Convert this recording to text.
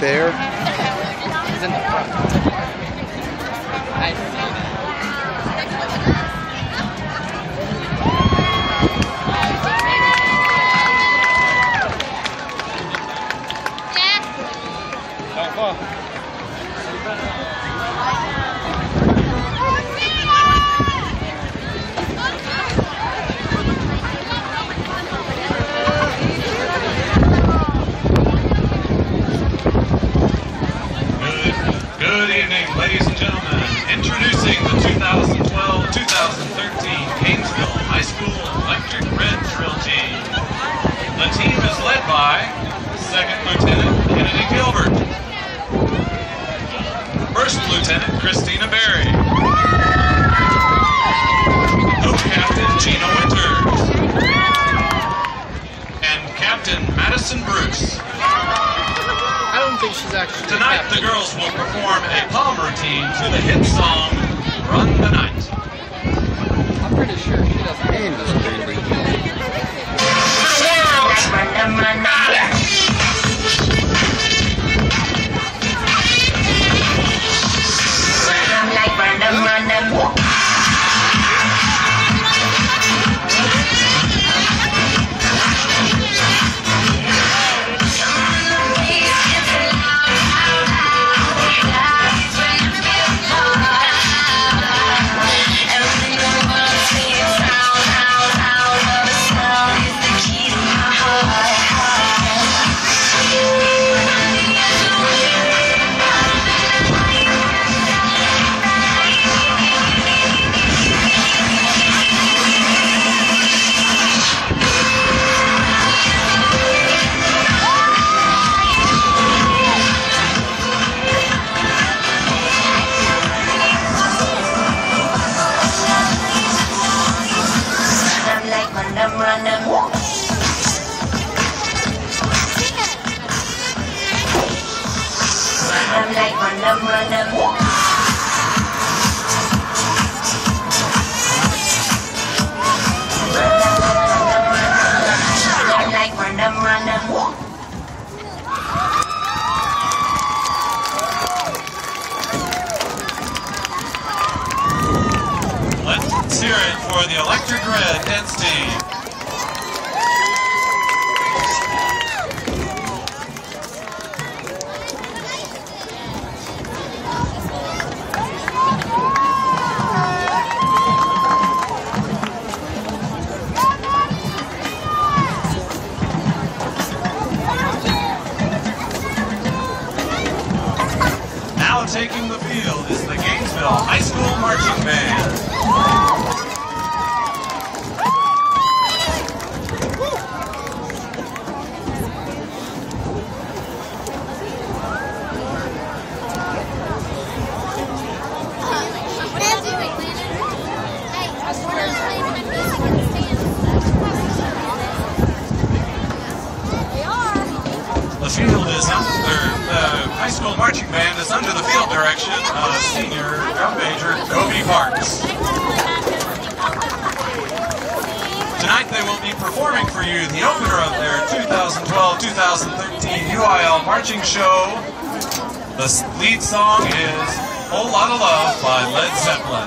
there? He's in the front. I Good evening, ladies and gentlemen. Introducing the 2012-2013 Gainesville High School Electric Red Drill Team. The team is led by Second Lieutenant Kennedy Gilbert, think she's actually Tonight, the girls will perform a pom routine to the hit song Run the Night. I'm pretty sure she doesn't. And Mr. Electric Red dance team. Now taking the field is the Gainesville High School Marching Band. The field is under, the high school marching band is under the field direction of senior drum major Kobe Parks. Tonight they will be performing for you the opener of their 2012-2013 UIL marching show. The lead song is Whole Lotta Love by Led Zeppelin.